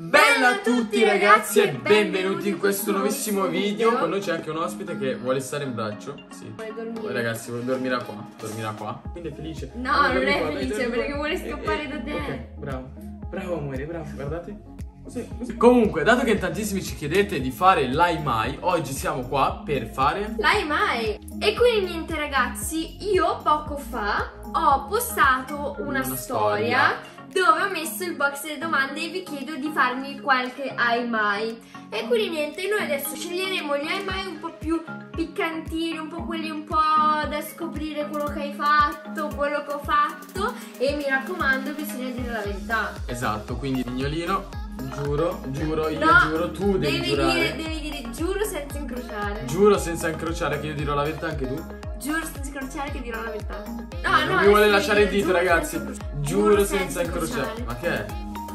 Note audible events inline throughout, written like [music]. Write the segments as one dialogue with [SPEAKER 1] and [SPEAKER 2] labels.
[SPEAKER 1] Bella a tutti ragazzi e benvenuti in questo nuovissimo video. Con noi c'è anche un ospite che vuole stare in braccio. Sì.
[SPEAKER 2] Vuole dormire.
[SPEAKER 1] Ragazzi dormirà qua. Dormirà qua. Quindi è felice.
[SPEAKER 2] No,
[SPEAKER 1] Allora,
[SPEAKER 2] non è
[SPEAKER 1] qua,
[SPEAKER 2] felice, perché vuole scappare da te.
[SPEAKER 1] Ok, bravo. Bravo amore, bravo, guardate. Così, così. Comunque, dato che in tantissimi ci chiedete di fare l'Ai Mai Oggi siamo qua per fare
[SPEAKER 2] L'hai mai? E quindi niente ragazzi, io poco fa ho postato una,
[SPEAKER 1] Una
[SPEAKER 2] storia,
[SPEAKER 1] storia.
[SPEAKER 2] Dove ho messo il box delle domande e vi chiedo di farmi qualche hai mai. E quindi niente, noi adesso sceglieremo gli hai mai un po' più piccantini, un po' quelli un po' da scoprire quello che hai fatto, quello che ho fatto e mi raccomando bisogna dire la verità.
[SPEAKER 1] Esatto, quindi mignolino Giuro, giuro, io
[SPEAKER 2] No,
[SPEAKER 1] giuro, tu devi,
[SPEAKER 2] devi
[SPEAKER 1] giurare
[SPEAKER 2] dire, devi dire giuro senza incrociare.
[SPEAKER 1] Giuro senza incrociare che io dirò la verità anche tu
[SPEAKER 2] Giuro senza incrociare che dirò la verità. No,
[SPEAKER 1] non
[SPEAKER 2] no,
[SPEAKER 1] mi vuole lasciare il dito ragazzi. Giuro senza incrociare Ma che è?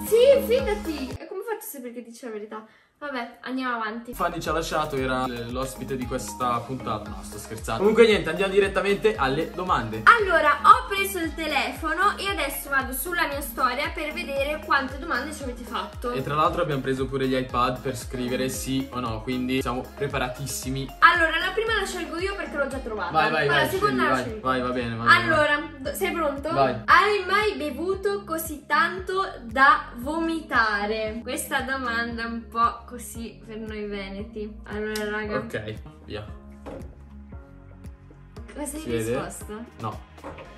[SPEAKER 2] Sì, fidati. E come faccio a sapere che dice la verità? Vabbè, andiamo avanti.
[SPEAKER 1] Fanny ci ha lasciato, era l'ospite di questa puntata. No, sto scherzando. Comunque niente, andiamo direttamente alle domande.
[SPEAKER 2] Allora, ho preso il telefono e adesso vado sulla mia storia per vedere quante domande ci avete fatto.
[SPEAKER 1] E tra l'altro abbiamo preso pure gli iPad per scrivere sì o no, quindi siamo preparatissimi.
[SPEAKER 2] Allora, la prima la scelgo io perché l'ho già trovata.
[SPEAKER 1] Vai, vai,
[SPEAKER 2] Ma
[SPEAKER 1] vai,
[SPEAKER 2] la seconda
[SPEAKER 1] scegli,
[SPEAKER 2] la
[SPEAKER 1] vai,
[SPEAKER 2] scelgo.
[SPEAKER 1] vai, va bene, va bene.
[SPEAKER 2] Allora, sei pronto?
[SPEAKER 1] Vai.
[SPEAKER 2] Hai mai bevuto così tanto da vomitare? Questa domanda è un po' così per noi veneti. Allora, raga,
[SPEAKER 1] Ok, via.
[SPEAKER 2] cosa hai
[SPEAKER 1] Si vede?
[SPEAKER 2] risposto?
[SPEAKER 1] No.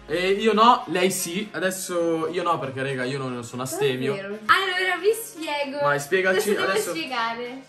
[SPEAKER 1] E io no, lei sì. Adesso io no, perché raga, io non sono astemio.
[SPEAKER 2] Davvero? Allora, vi spiego.
[SPEAKER 1] Vai, spiegaci
[SPEAKER 2] Cosa devo
[SPEAKER 1] adesso.
[SPEAKER 2] spiegare?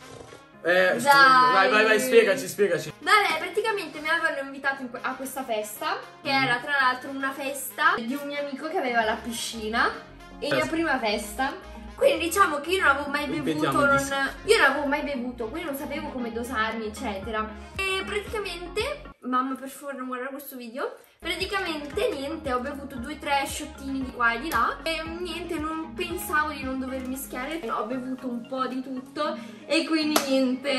[SPEAKER 1] Eh,
[SPEAKER 2] Dai.
[SPEAKER 1] vai, vai, vai, spiegaci, spiegaci.
[SPEAKER 2] Vabbè, praticamente mi avevano invitato in que- a questa festa, che
[SPEAKER 1] Mm.
[SPEAKER 2] era tra l'altro una festa di un mio amico che aveva la piscina, e
[SPEAKER 1] Festa.
[SPEAKER 2] prima festa. Quindi diciamo che io non avevo mai bevuto, non- io non avevo mai bevuto, quindi non sapevo come dosarmi, eccetera. E praticamente, mamma per favore non guardare questo video, praticamente niente, ho bevuto due o tre sciottini di qua e di là e niente, non pensavo di non dover mischiare, ho bevuto un po' di tutto e quindi niente.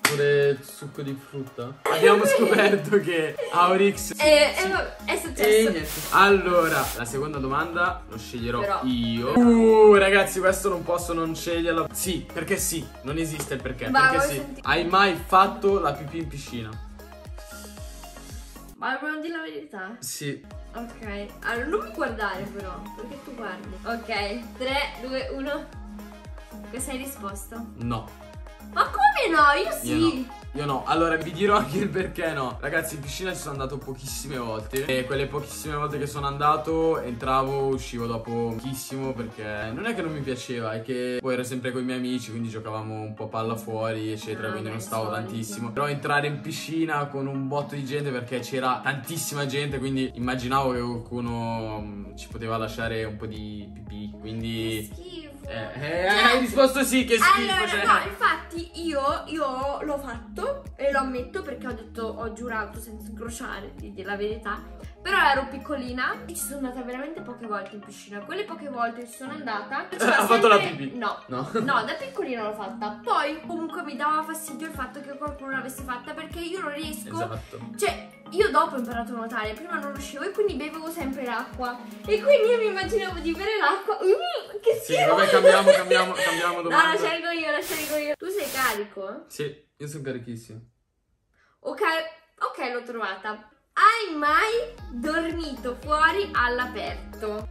[SPEAKER 1] Pure succo di frutta. [laughs] Abbiamo scoperto che Aurix.
[SPEAKER 2] E,
[SPEAKER 1] sì.
[SPEAKER 2] e vabbè, è
[SPEAKER 1] E
[SPEAKER 2] successo.
[SPEAKER 1] niente. Allora, la seconda domanda lo sceglierò
[SPEAKER 2] Però-
[SPEAKER 1] io. Uh, ragazzi, questo non posso non sceglierlo. Sì, perché sì, non esiste il perché.
[SPEAKER 2] Vai,
[SPEAKER 1] perché sì. Hai mai fatto la pipì in piscina?
[SPEAKER 2] Ma volevo dire la verità?
[SPEAKER 1] Sì.
[SPEAKER 2] Ok. Allora, non mi guardare però, perché tu guardi. Ok, 3, 2, 1. Cosa hai risposto?
[SPEAKER 1] No.
[SPEAKER 2] Ma come no? Io sì.
[SPEAKER 1] Io no. Io no, allora vi dirò anche il perché no. Ragazzi, in piscina ci sono andato pochissime volte. E quelle pochissime volte che sono andato, entravo, uscivo dopo pochissimo. Perché non è che non mi piaceva, è che poi ero sempre con i miei amici, quindi giocavamo un po' palla fuori, eccetera.
[SPEAKER 2] Ah,
[SPEAKER 1] quindi non stavo
[SPEAKER 2] solito.
[SPEAKER 1] tantissimo. Però entrare in piscina con un botto di gente perché c'era tantissima gente. Quindi immaginavo che qualcuno mm, ci poteva lasciare un po' di pipì. Quindi.
[SPEAKER 2] Schifo.
[SPEAKER 1] Eh, eh, hai risposto sì, che schifo.
[SPEAKER 2] Allora,
[SPEAKER 1] cioè.
[SPEAKER 2] no, infatti io, io l'ho fatto e lo ammetto perché ho detto, ho giurato senza incrociare, di dire la verità. Però ero piccolina e ci sono andata veramente poche volte in piscina. Quelle poche volte ci sono andata.
[SPEAKER 1] Ha fatto la
[SPEAKER 2] sempre-
[SPEAKER 1] pipì?
[SPEAKER 2] No.
[SPEAKER 1] No.
[SPEAKER 2] No, da piccolina l'ho fatta. Poi comunque mi dava fastidio il fatto che qualcuno l'avesse fatta perché io non riesco.
[SPEAKER 1] Esatto.
[SPEAKER 2] Cioè, io dopo ho imparato a nuotare, prima non riuscivo e quindi bevevo sempre l'acqua. E quindi io mi immaginavo di bere l'acqua. Mm, che
[SPEAKER 1] Sì,
[SPEAKER 2] schifo!
[SPEAKER 1] vabbè, cambiamo, cambiamo, cambiamo
[SPEAKER 2] No,
[SPEAKER 1] domanda.
[SPEAKER 2] la scelgo io, la scelgo io. Tu sei carico?
[SPEAKER 1] Sì, io sono carichissimo.
[SPEAKER 2] Ok, ok, l'ho trovata. Hai mai dormito fuori all'aperto?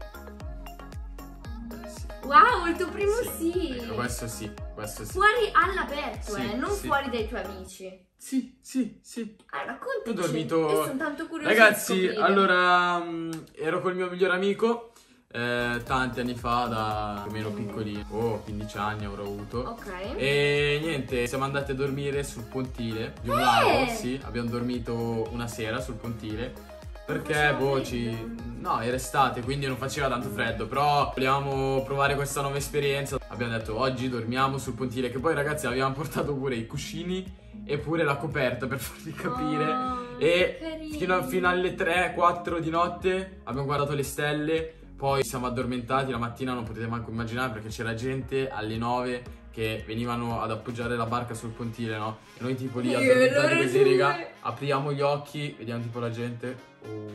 [SPEAKER 1] Eh, sì.
[SPEAKER 2] Wow, il tuo primo sì.
[SPEAKER 1] Ecco, questo sì, questo sì.
[SPEAKER 2] Fuori all'aperto,
[SPEAKER 1] Sì,
[SPEAKER 2] eh, non
[SPEAKER 1] sì.
[SPEAKER 2] fuori dai tuoi amici.
[SPEAKER 1] Sì, sì, sì.
[SPEAKER 2] Ah, raccontaci.
[SPEAKER 1] Ho dormito-
[SPEAKER 2] Io sono tanto curiosa di
[SPEAKER 1] Ragazzi, allora, mh, ero col mio migliore amico eh, tanti anni fa, da più o meno piccolino. Oh, 15 anni avrò avuto.
[SPEAKER 2] Ok.
[SPEAKER 1] E niente, siamo andati a dormire sul pontile di un
[SPEAKER 2] Eh!
[SPEAKER 1] lago, sì, abbiamo dormito una sera sul pontile. Perché, boh, ci... No, era estate, quindi non faceva tanto freddo, però volevamo provare questa nuova esperienza. Abbiamo detto, oggi dormiamo sul pontile, che poi ragazzi abbiamo portato pure i cuscini e pure la coperta, per farvi capire.
[SPEAKER 2] Oh,
[SPEAKER 1] e fino, fino alle 3-4 di notte abbiamo guardato le stelle, poi siamo addormentati, la mattina non potete manco immaginare perché c'era gente alle 9 che venivano ad appoggiare la barca sul pontile, no? E noi tipo lì addormentati così, raga, apriamo gli occhi, vediamo tipo la gente,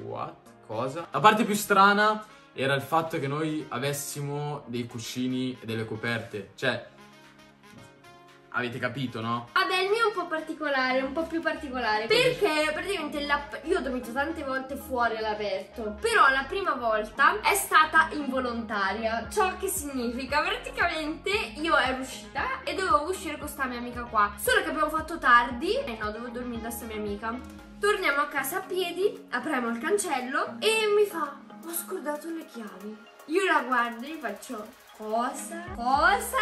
[SPEAKER 1] what? Cosa? La parte più strana era il fatto che noi avessimo dei cuscini e delle coperte, cioè avete capito, no?
[SPEAKER 2] Vabbè, il mio è un po' particolare, un po' più particolare. Perché praticamente io ho dormito tante volte fuori all'aperto. Però la prima volta è stata involontaria. Ciò che significa praticamente io ero uscita e dovevo uscire con questa mia amica qua. Solo che abbiamo fatto tardi. E no, dovevo dormire da questa mia amica. Torniamo a casa a piedi, apriamo il cancello e mi fa: Ho scordato le chiavi. Io la guardo e gli faccio: Cosa? Cosa?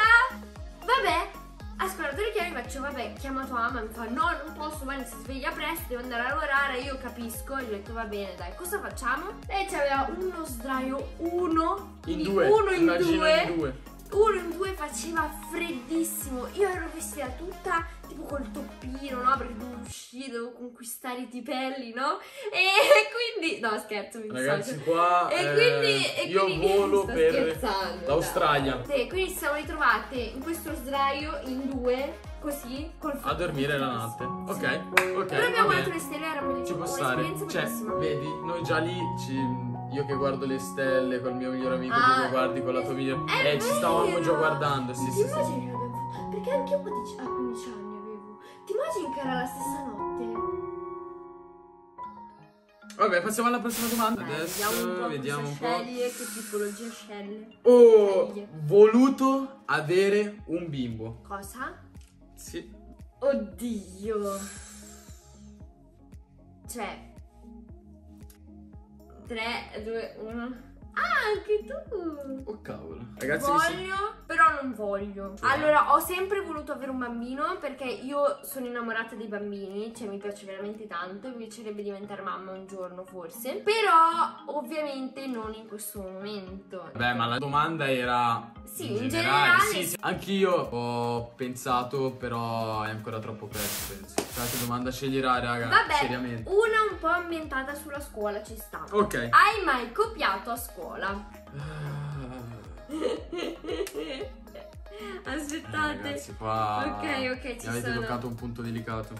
[SPEAKER 2] Vabbè, ha scordato le chiavi, faccio vabbè, chiama tua mamma, mi fa no, non posso, Vale si sveglia presto, devo andare a lavorare, io capisco, gli ho detto va bene, dai, cosa facciamo? Lei aveva uno sdraio, uno,
[SPEAKER 1] In due,
[SPEAKER 2] uno in due,
[SPEAKER 1] in due.
[SPEAKER 2] uno in due faceva freddissimo, io ero vestita tutta tipo col toppino, no, perché dovevo uscire, dovevo conquistare i tipelli, no, e [laughs] quindi, no scherzo, mi
[SPEAKER 1] Ragazzi,
[SPEAKER 2] dissocio.
[SPEAKER 1] qua
[SPEAKER 2] E
[SPEAKER 1] eh,
[SPEAKER 2] quindi, e
[SPEAKER 1] io
[SPEAKER 2] quindi [laughs]
[SPEAKER 1] volo per l'Australia
[SPEAKER 2] dai. Sì, quindi ci siamo ritrovate in questo sdraio in due, così, col
[SPEAKER 1] a dormire la notte. Ok,
[SPEAKER 2] Sì.
[SPEAKER 1] ok.
[SPEAKER 2] Però
[SPEAKER 1] va
[SPEAKER 2] abbiamo guardato le stelle, era bellissimo.
[SPEAKER 1] Ci può stare. Cioè, vedi, noi già lì ci- io che guardo le stelle col mio migliore amico,
[SPEAKER 2] Ah,
[SPEAKER 1] tu che guardi con la tua migliore. Eh, ci stavamo
[SPEAKER 2] vero.
[SPEAKER 1] già guardando, sì, sì, sì.
[SPEAKER 2] Perché anche io a che era la stessa notte?
[SPEAKER 1] Vabbè, passiamo alla prossima domanda.
[SPEAKER 2] Dai,
[SPEAKER 1] Adesso
[SPEAKER 2] vediamo un po' cosa sceglie, che tipologia sceglie.
[SPEAKER 1] Ho
[SPEAKER 2] Sceglie.
[SPEAKER 1] voluto avere un bimbo.
[SPEAKER 2] Cosa?
[SPEAKER 1] Sì.
[SPEAKER 2] Oddio. Cioè. 3, 2, 1. Ah, anche tu.
[SPEAKER 1] Oh cavolo. Ragazzi,
[SPEAKER 2] voglio, non voglio. Allora, ho sempre voluto avere un bambino perché io sono innamorata dei bambini, cioè mi piace veramente tanto, mi piacerebbe diventare mamma un giorno forse, però ovviamente non in questo momento.
[SPEAKER 1] Beh, ma la domanda era
[SPEAKER 2] Sì, in generale,
[SPEAKER 1] Sì, sì. Anch'io ho pensato, però è ancora troppo presto, penso. Qualche domanda sceglierà, raga,
[SPEAKER 2] Vabbè,
[SPEAKER 1] seriamente.
[SPEAKER 2] una un po' ambientata sulla scuola ci sta.
[SPEAKER 1] Ok.
[SPEAKER 2] Hai mai copiato a scuola? [laughs] Aspettate.
[SPEAKER 1] Eh, Ragazzi, qua
[SPEAKER 2] Ok, ok,
[SPEAKER 1] mi
[SPEAKER 2] ci
[SPEAKER 1] avete
[SPEAKER 2] sono.
[SPEAKER 1] toccato un punto delicato.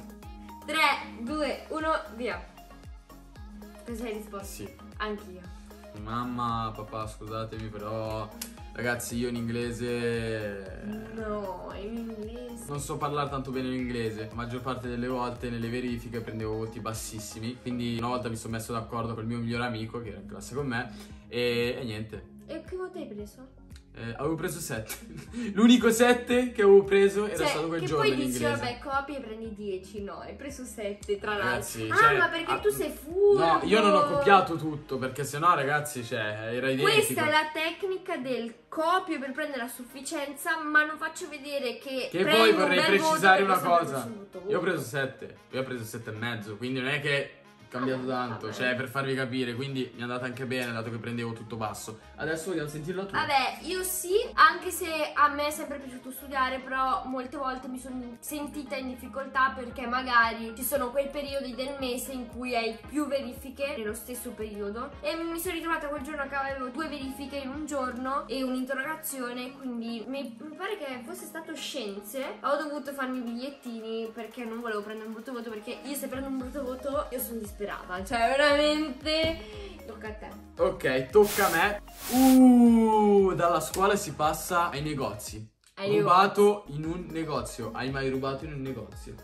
[SPEAKER 2] 3, 2, 1, via. Cosa hai risposto?
[SPEAKER 1] Sì.
[SPEAKER 2] Anch'io.
[SPEAKER 1] Mamma, papà, scusatemi, però ragazzi, io in inglese
[SPEAKER 2] No, in inglese.
[SPEAKER 1] non so parlare tanto bene l'inglese. La maggior parte delle volte nelle verifiche prendevo voti bassissimi. Quindi una volta mi sono messo d'accordo col mio migliore amico, che era in classe con me, e, e niente.
[SPEAKER 2] E che voto hai preso?
[SPEAKER 1] Eh, avevo preso 7. [laughs] L'unico 7 che avevo preso era
[SPEAKER 2] cioè,
[SPEAKER 1] stato quel giorno
[SPEAKER 2] poi
[SPEAKER 1] in
[SPEAKER 2] dici, vabbè, copi e prendi 10. No, hai preso 7 tra l'altro.
[SPEAKER 1] Ragazzi,
[SPEAKER 2] ah,
[SPEAKER 1] cioè,
[SPEAKER 2] ma perché
[SPEAKER 1] ah,
[SPEAKER 2] tu sei furbo.
[SPEAKER 1] No, io non ho copiato tutto, perché sennò, ragazzi, cioè, era identico.
[SPEAKER 2] Questa è la tecnica del copio per prendere la sufficienza, ma non faccio vedere che.
[SPEAKER 1] Che poi vorrei precisare una cosa. Io ho preso 7, io ho preso 7 e mezzo, quindi non è che cambiato tanto, cioè per farvi capire, quindi mi è andata anche bene dato che prendevo tutto basso. Adesso vogliamo sentirla tu.
[SPEAKER 2] Vabbè, io sì, anche se a me è sempre piaciuto studiare, però molte volte mi sono sentita in difficoltà perché magari ci sono quei periodi del mese in cui hai più verifiche nello stesso periodo e mi sono ritrovata quel giorno che avevo due verifiche in un giorno e un'interrogazione, quindi mi, mi pare che fosse stato scienze. Ho dovuto farmi i bigliettini perché non volevo prendere un brutto voto perché io se prendo un brutto voto io sono disperata, cioè veramente tocca a te.
[SPEAKER 1] Ok, tocca a me. Uh, dalla scuola si passa ai negozi.
[SPEAKER 2] Ai
[SPEAKER 1] rubato in un negozio. Hai mai rubato in un negozio?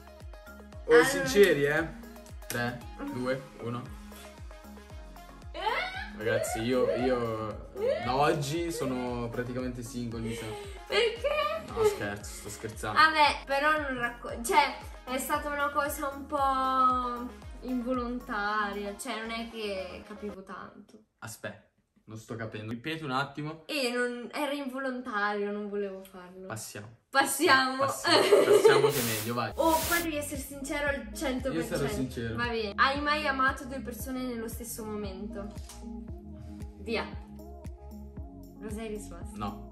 [SPEAKER 1] Oh,
[SPEAKER 2] Allora-
[SPEAKER 1] sinceri, eh? 3, 2, 1. Ragazzi, io, io da oggi sono praticamente single, mi sa.
[SPEAKER 2] Perché?
[SPEAKER 1] No, scherzo, sto scherzando.
[SPEAKER 2] Vabbè, però non racconto. Cioè, è stata una cosa un po' involontaria. Cioè, non è che capivo tanto.
[SPEAKER 1] Aspetta, non sto capendo. Ripeto un attimo.
[SPEAKER 2] E non, era involontario, non volevo farlo.
[SPEAKER 1] Passiamo.
[SPEAKER 2] Passiamo.
[SPEAKER 1] Passiamo, [laughs] passiamo che è meglio, vai.
[SPEAKER 2] Oh, qua devi essere sincero al 100%.
[SPEAKER 1] Io sarò sincero.
[SPEAKER 2] Va bene. Hai mai amato due persone nello stesso momento? Via. Cosa hai risposto?
[SPEAKER 1] No.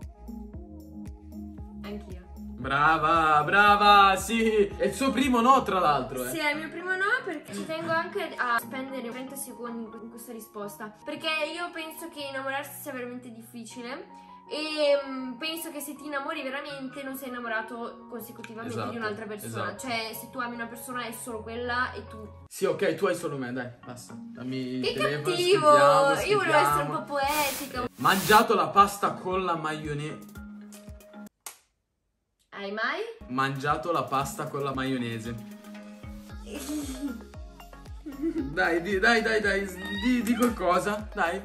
[SPEAKER 2] Anch'io.
[SPEAKER 1] Brava, brava, sì. È il suo primo no, tra l'altro, eh.
[SPEAKER 2] Sì, è il mio primo perché ci tengo anche a spendere 30 secondi in questa risposta. Perché io penso che innamorarsi sia veramente difficile. E mm, penso che se ti innamori veramente non sei innamorato consecutivamente
[SPEAKER 1] Esatto,
[SPEAKER 2] di un'altra persona.
[SPEAKER 1] esatto.
[SPEAKER 2] Cioè, se tu ami una persona è solo quella e tu.
[SPEAKER 1] Sì, ok, tu hai solo me, dai, basta. Dammi
[SPEAKER 2] Che
[SPEAKER 1] telefono,
[SPEAKER 2] cattivo!
[SPEAKER 1] scriviamo,
[SPEAKER 2] Io volevo essere un
[SPEAKER 1] scriviamo.
[SPEAKER 2] po' poetica.
[SPEAKER 1] Mangiato la pasta con la maionese.
[SPEAKER 2] Hai mai?
[SPEAKER 1] mangiato la pasta con la maionese. Dai, di- dai, dai, dai, di, di qualcosa, dai.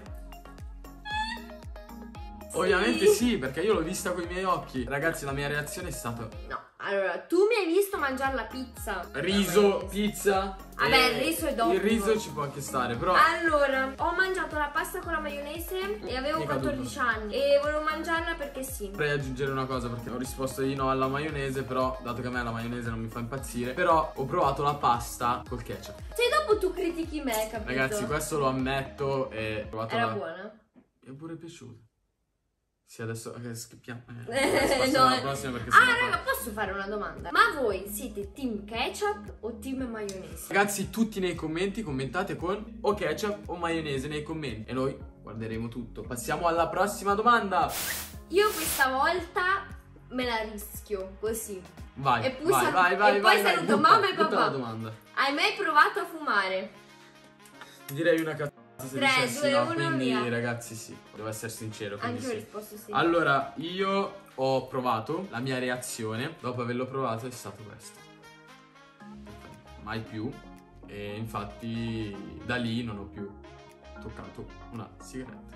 [SPEAKER 1] Ovviamente sì, perché io l'ho vista con i miei occhi. Ragazzi, la mia reazione è stata
[SPEAKER 2] No, allora, tu mi hai visto mangiare la pizza.
[SPEAKER 1] riso, pizza.
[SPEAKER 2] Vabbè,
[SPEAKER 1] e-
[SPEAKER 2] il riso è dopo.
[SPEAKER 1] Il riso ci può anche stare, però
[SPEAKER 2] Allora, ho mangiato la pasta con la maionese e avevo
[SPEAKER 1] Mi è caduto.
[SPEAKER 2] 14 anni e volevo mangiarla perché sì.
[SPEAKER 1] vorrei aggiungere una cosa perché ho risposto di no alla maionese, però dato che a me la maionese non mi fa impazzire, però ho provato la pasta col ketchup.
[SPEAKER 2] Se dopo tu critichi me, capito?
[SPEAKER 1] Ragazzi, questo lo ammetto e ho provato
[SPEAKER 2] Era
[SPEAKER 1] la...
[SPEAKER 2] buona.
[SPEAKER 1] Mi è pure piaciuto. Sì, adesso eh, schippiamo.
[SPEAKER 2] Eh,
[SPEAKER 1] Eh,
[SPEAKER 2] no.
[SPEAKER 1] alla prossima perché
[SPEAKER 2] Ah, raga,
[SPEAKER 1] poi-
[SPEAKER 2] posso fare una domanda? Ma voi siete team ketchup o team maionese?
[SPEAKER 1] Ragazzi, tutti nei commenti commentate con o ketchup o maionese nei commenti e noi guarderemo tutto. Passiamo alla prossima domanda.
[SPEAKER 2] Io questa volta me la rischio così.
[SPEAKER 1] Vai,
[SPEAKER 2] E poi
[SPEAKER 1] vai, vai, vai,
[SPEAKER 2] e
[SPEAKER 1] vai,
[SPEAKER 2] poi
[SPEAKER 1] vai,
[SPEAKER 2] saluto
[SPEAKER 1] butta,
[SPEAKER 2] mamma e papà.
[SPEAKER 1] domanda.
[SPEAKER 2] Hai mai provato a fumare?
[SPEAKER 1] Direi una cazzata se
[SPEAKER 2] Tre,
[SPEAKER 1] dicessi
[SPEAKER 2] due,
[SPEAKER 1] no,
[SPEAKER 2] uno,
[SPEAKER 1] quindi
[SPEAKER 2] via.
[SPEAKER 1] ragazzi sì, devo essere sincero,
[SPEAKER 2] Anche io ho
[SPEAKER 1] sì.
[SPEAKER 2] risposto sì.
[SPEAKER 1] Allora, io ho provato, la mia reazione dopo averlo provato è stata questa. Mai più. E infatti da lì non ho più toccato una sigaretta.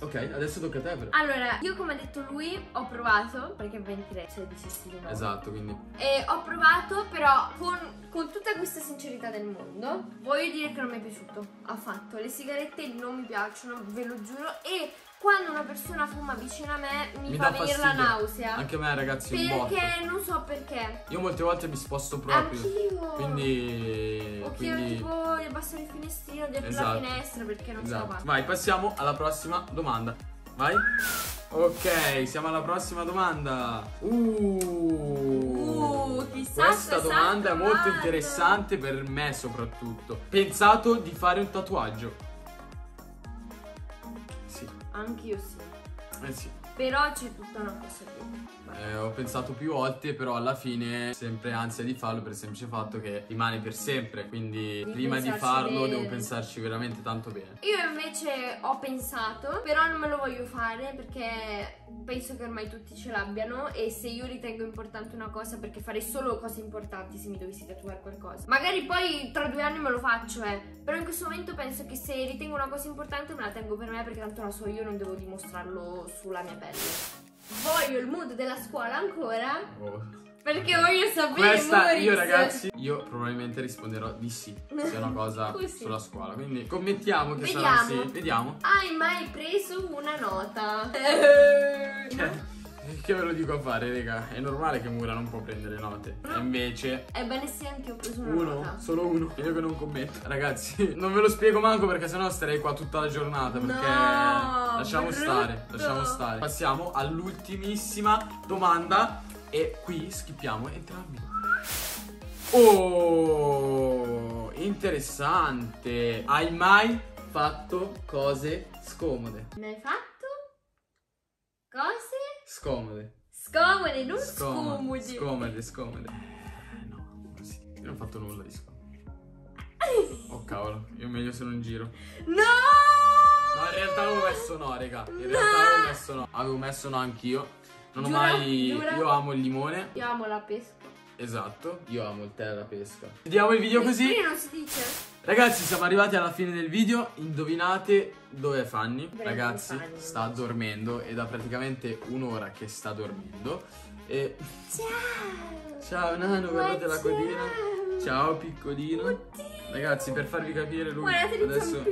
[SPEAKER 1] Ok, adesso tocca a te però.
[SPEAKER 2] Allora, io come ha detto lui, ho provato, perché 23 se dicessi di no.
[SPEAKER 1] Esatto, quindi
[SPEAKER 2] E ho provato, però con, con tutta questa sincerità del mondo, voglio dire che non mi è piaciuto affatto. Le sigarette non mi piacciono, ve lo giuro. E quando una persona fuma vicino a me mi,
[SPEAKER 1] mi
[SPEAKER 2] fa venire
[SPEAKER 1] fastidio.
[SPEAKER 2] la nausea.
[SPEAKER 1] Anche a me ragazzi
[SPEAKER 2] perché non so perché.
[SPEAKER 1] Io molte volte mi sposto proprio.
[SPEAKER 2] Anch'io.
[SPEAKER 1] Quindi
[SPEAKER 2] O
[SPEAKER 1] quindi
[SPEAKER 2] tipo di abbassare il finestrino, di aprire
[SPEAKER 1] Esatto.
[SPEAKER 2] la finestra perché non
[SPEAKER 1] Esatto.
[SPEAKER 2] faccio.
[SPEAKER 1] Vai, passiamo alla prossima domanda. Vai. Ok, siamo alla prossima domanda. Uh,
[SPEAKER 2] Uh, chissà
[SPEAKER 1] Questa domanda è molto interessante per me soprattutto. Pensato di fare un tatuaggio?
[SPEAKER 2] Anch'io sì.
[SPEAKER 1] Eh sì.
[SPEAKER 2] Però c'è tutta una cosa dietro.
[SPEAKER 1] Eh, ho pensato più volte, però alla fine sempre ansia di farlo per il semplice fatto che rimane per sempre. Quindi
[SPEAKER 2] Devi
[SPEAKER 1] prima di farlo
[SPEAKER 2] bene.
[SPEAKER 1] devo pensarci veramente tanto bene.
[SPEAKER 2] Io invece ho pensato, però non me lo voglio fare perché penso che ormai tutti ce l'abbiano e se io ritengo importante una cosa perché farei solo cose importanti se mi dovessi tatuare qualcosa. Magari poi tra due anni me lo faccio, eh. Però in questo momento penso che se ritengo una cosa importante me la tengo per me perché tanto la so io, non devo dimostrarlo sulla mia pelle. Voglio il mood della scuola ancora
[SPEAKER 1] Oh.
[SPEAKER 2] perché voglio sapere
[SPEAKER 1] Questa
[SPEAKER 2] Moritz.
[SPEAKER 1] io ragazzi, io probabilmente risponderò di sì, se è una cosa [laughs] sulla scuola. Quindi commentiamo che
[SPEAKER 2] Vediamo.
[SPEAKER 1] sarà sì. Vediamo.
[SPEAKER 2] Hai mai preso una nota?
[SPEAKER 1] Cioè, che ve lo dico a fare, raga? È normale che Mura non può prendere note. E invece
[SPEAKER 2] Ebbene sì, anche io ho preso una
[SPEAKER 1] uno,
[SPEAKER 2] nota.
[SPEAKER 1] solo uno. [laughs] Io che non commento. Ragazzi, [laughs] non ve lo spiego manco perché sennò starei qua tutta la giornata. Perché
[SPEAKER 2] No,
[SPEAKER 1] lasciamo
[SPEAKER 2] brutto.
[SPEAKER 1] stare, lasciamo stare. Passiamo all'ultimissima domanda. E qui schippiamo entrambi. Oh, interessante. Hai mai fatto cose scomode?
[SPEAKER 2] Mi hai fatto? Cose?
[SPEAKER 1] Scomode.
[SPEAKER 2] Scomode, non
[SPEAKER 1] Scomode.
[SPEAKER 2] scomodi.
[SPEAKER 1] Scomode, scomode. Eh, no, così. Io non ho fatto nulla di scomodo. [laughs] Oh cavolo, io meglio se non giro.
[SPEAKER 2] No!
[SPEAKER 1] No, in realtà avevo messo no, raga. In realtà
[SPEAKER 2] No!
[SPEAKER 1] avevo messo no. Avevo messo no anch'io. Non ho
[SPEAKER 2] Giura?
[SPEAKER 1] mai.
[SPEAKER 2] Giura?
[SPEAKER 1] Io amo il limone.
[SPEAKER 2] Io amo la pesca.
[SPEAKER 1] Esatto. Io amo il tè e la pesca. Vediamo il video così.
[SPEAKER 2] Qui non si dice?
[SPEAKER 1] Ragazzi, siamo arrivati alla fine del video. Indovinate dove è Fanny?
[SPEAKER 2] È
[SPEAKER 1] Ragazzi,
[SPEAKER 2] Fanny?
[SPEAKER 1] sta dormendo. È da praticamente un'ora che sta dormendo. E.
[SPEAKER 2] Ciao!
[SPEAKER 1] Ciao Nano, guardate la codina.
[SPEAKER 2] ciao!
[SPEAKER 1] Piccolino.
[SPEAKER 2] Oddio!
[SPEAKER 1] Ragazzi, per farvi capire, lui
[SPEAKER 2] Guardate
[SPEAKER 1] adesso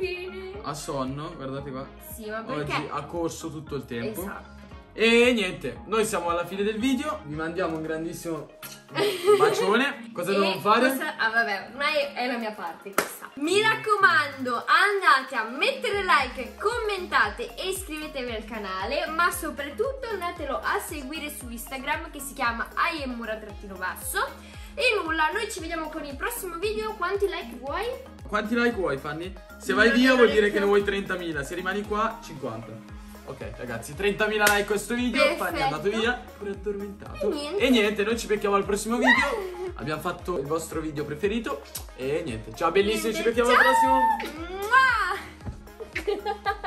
[SPEAKER 1] ha sonno. Guardate qua.
[SPEAKER 2] Sì, ma
[SPEAKER 1] Oggi
[SPEAKER 2] perché?
[SPEAKER 1] ha corso tutto il tempo.
[SPEAKER 2] Esatto.
[SPEAKER 1] E niente, noi siamo alla fine del video. Vi mandiamo un grandissimo [laughs] bacione. Cosa
[SPEAKER 2] E
[SPEAKER 1] dobbiamo fare?
[SPEAKER 2] cosa- Ah vabbè, ormai è la mia parte questa. Mi raccomando, andate a mettere like, commentate e iscrivetevi al canale, ma soprattutto andatelo a seguire su Instagram che si chiama iemura-basso. E nulla, noi ci vediamo con il prossimo video. Quanti like vuoi?
[SPEAKER 1] Quanti like vuoi, Fanny? Se vai via vuol dire che ne vuoi 30.000. Se rimani qua, 50. Ok, ragazzi, 30.000 like a questo video. Fanny è
[SPEAKER 2] Perfetto.
[SPEAKER 1] andato via. Pure addormentato.
[SPEAKER 2] E niente.
[SPEAKER 1] E niente, noi ci becchiamo al prossimo video. [laughs] Abbiamo fatto il vostro video preferito. E niente, ciao bellissimi, ci becchiamo al prossimo. [laughs]